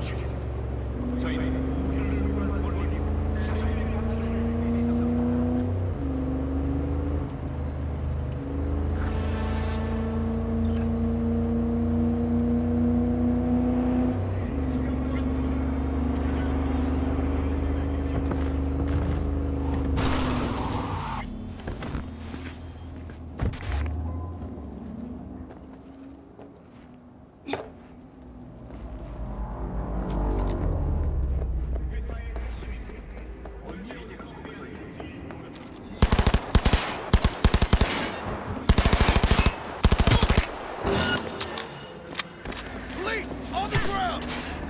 去。这一点 out.